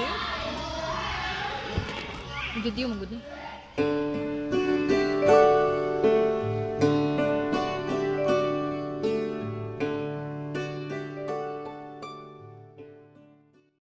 dia. Dia dia mengguni.